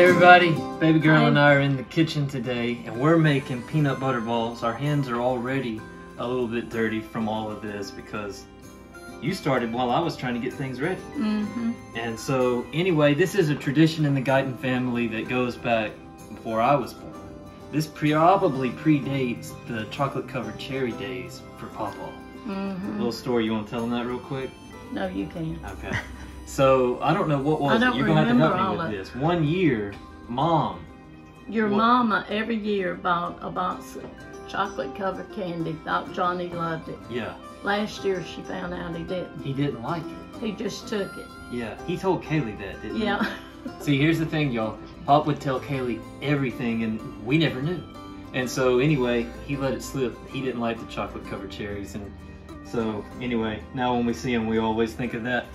Hey everybody, baby girl and I are in the kitchen today and we're making peanut butter balls. Our hands are already a little bit dirty from all of this because you started while I was trying to get things ready. Mm-hmm. And so anyway, this is a tradition in the Guyton family that goes back before I was born. This probably predates the chocolate covered cherry days for Papa. Mm-hmm. Little story, you want to tell them that real quick? No, you can't. Okay. So I don't know what was I don't You're gonna have to help me with this. One year, mom. Your What- mama every year bought a box of chocolate covered candy. Thought Johnny loved it. Yeah, Last year she found out he didn't. he didn't like it. He just took it. Yeah, he told Kaylee that, didn't Yeah. he? Yeah. See, here's the thing, y'all. Pop would tell Kaylee everything, and we never knew. And so, anyway, he let it slip. He didn't like the chocolate covered cherries, and so anyway, now when we see him, we always think of that.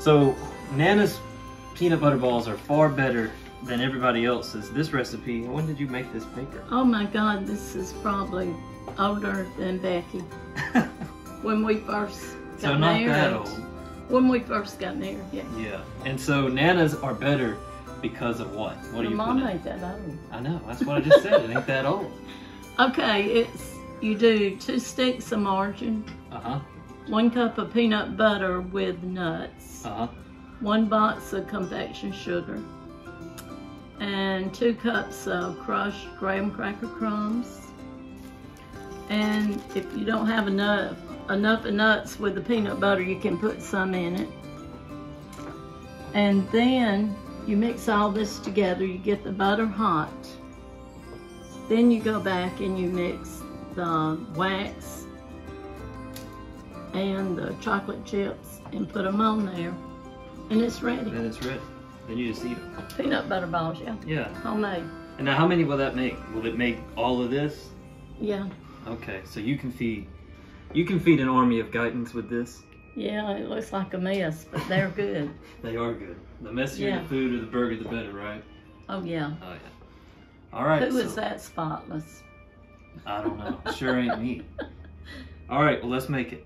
So, Nana's peanut butter balls are far better than everybody else's. This recipe. When did you make this baker? oh my God, this is probably older than Becky. When we first got so not married. that old. When we first got married, yeah. Yeah. And so Nana's are better because of what? What do Your you mom ain't that old. I know. That's what I just said. It ain't that old. Okay, it's you do two sticks of margarine, Uh huh. One cup of peanut butter with nuts, Uh huh. one box of confection sugar, and two cups of crushed graham cracker crumbs. And if you don't have enough enough of nuts with the peanut butter, you can put some in it. And then you mix all this together. You get the butter hot. Then you go back and you mix the wax and the chocolate chips and put them on there. And it's ready. And it's ready. Then you just eat it. Peanut butter balls, yeah. Yeah. Homemade. And now, how many will that make? Will it make all of this? Yeah. Okay. So you can feed, you can feed an army of Guytons with this. Yeah, it looks like a mess, but they're good. They are good. The messier Yeah. the food or the burger, the better, right? Oh, yeah. Oh yeah. All right. Who is so- that spotless? I don't know. Sure ain't me. All right. Well, let's make it.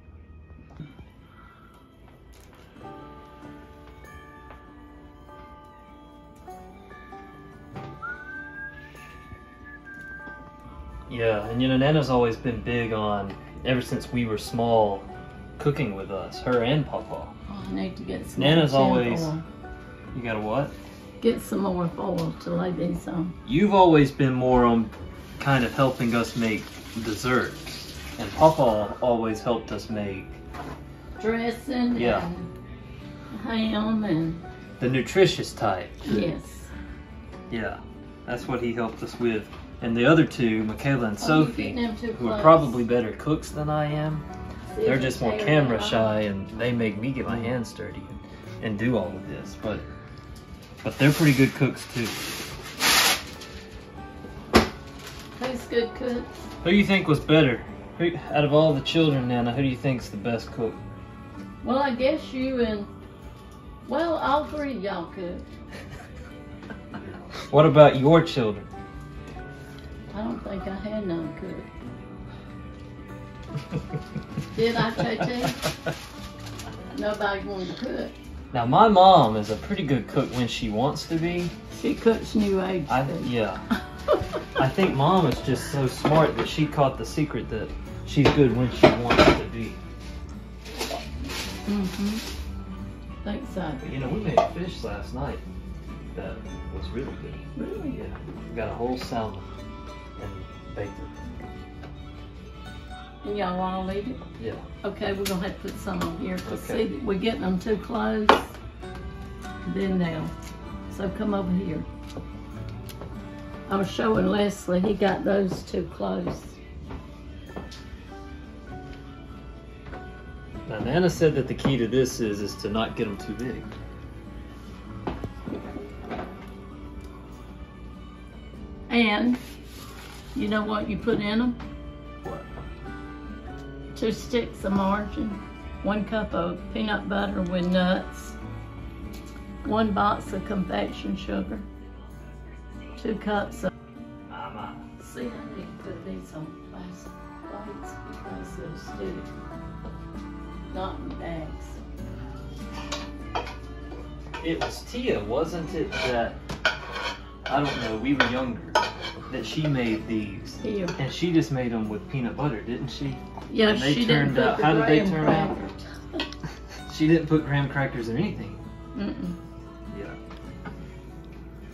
Yeah, and you know, Nana's always been big on, ever since we were small, cooking with us, her and Papa. Oh, I need to get some Nana's always-. You got a what? Get some more foil to lay these on. You've always been more on kind of helping us make desserts, and Papa always helped us make Dressing Yeah. and ham and the nutritious type. yes. Yeah, that's what he helped us with. And the other two, Michaela and Oh, Sophie, getting them too who are probably better cooks than I am, they're just more camera shy and they make me get my hands dirty and, and do all of this. But but they're pretty good cooks too. Who's good cook? Who do you think was better? Who, out of all the children, Nana, who do you think's the best cook? Well, I guess you and well, all three of y'all cook. What about your children? I don't think I had none cook. Did I, JT? Nobody wanted to cook. Now my mom is a pretty good cook when she wants to be. She cooks New Age I yeah. I think mom is just so smart that she caught the secret that she's good when she wants to be. Mm-hmm. Thanks, so. But, you know, we made fish last night that was really good. Really? Yeah, we got a whole salmon and baked it. And y'all all eat it? Yeah. Okay, we're gonna have to put some on here Okay. see, we're getting them too close. Then they'll. So come over here. I was showing Leslie, he got those too close. Now Nana said that the key to this is is to not get them too big. And you know what you put in them? What? Two sticks of margarine, one cup of peanut butter with nuts, one box of confection sugar, two cups of. Mama. See, I need to put these on plastic plates because they're stick, not in bags. It was Tia, wasn't it, that I don't know, we were younger, that she made these. Here. And she just made them with peanut butter, didn't she? Yeah, And they she didn't turned put out- the how did they turn out? She didn't put graham crackers or anything. Mm-mm. Yeah.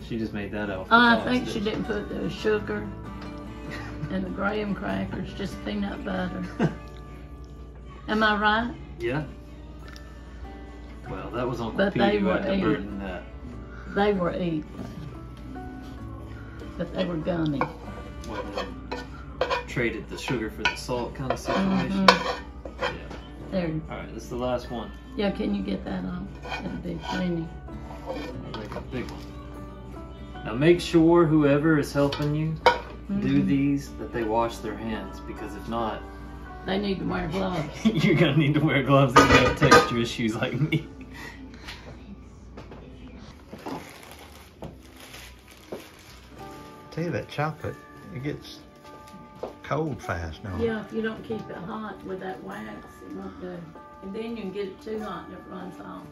She just made that out. Oh, I think she didn't put the sugar and the graham crackers, just peanut butter. Am I right? Yeah. Well, that was Uncle But Pete they were had eight. that. They were eat. But they were gummy. Well, traded the sugar for the salt kind of situation. Mhm. Yeah. There. All right, this is the last one. Yeah, can you get that off? That'd be plenty. Make a big one. Now make sure whoever is helping you do Mhm. these that they wash their hands because if not, They need to wear gloves. you're gonna need to wear gloves if you have texture issues like me. Tell you that chocolate, it gets cold fast now. Yeah, if you don't keep it hot with that wax, it won't do. And then you can get it too hot and it runs off.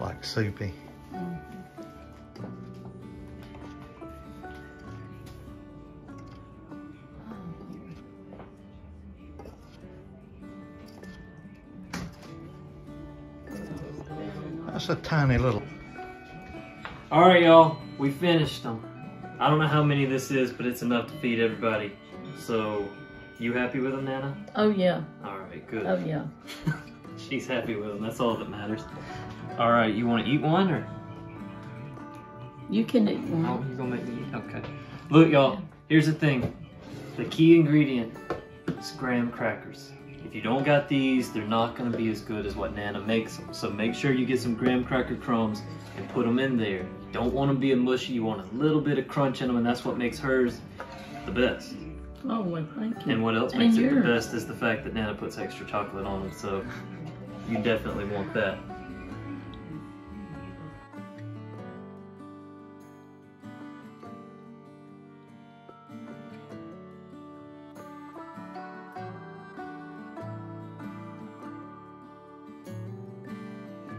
Like soupy. Mhm. That's a tiny little. All right, y'all, we finished them. I don't know how many this is, but it's enough to feed everybody. So, you happy with them, Nana? Oh yeah, All right, good. oh yeah. She's happy with them. That's all that matters. All right, you want to eat one or? You can eat Oh, one. you gonna make me eat? Okay. Look, y'all. Here's the thing. The key ingredient is graham crackers. If you don't got these, they're not gonna be as good as what Nana makes them. So make sure you get some graham cracker crumbs and put them in there. Don't want them being mushy. You want a little bit of crunch in them, and that's what makes hers the best. Oh well, thank you. And what else And makes it the best is the fact that Nana puts extra chocolate on them. So you definitely want that.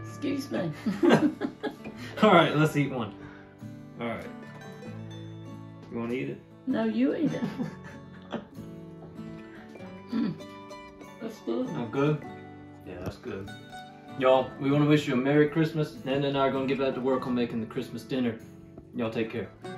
Excuse me. All right, let's eat one. All right. You want to eat it? no, you eat it. Mm. That's good. Oh, good? Yeah, that's good. Y'all, we want to wish you a Merry Christmas. Nana and I are going to get back to work on making the Christmas dinner. Y'all take care. One.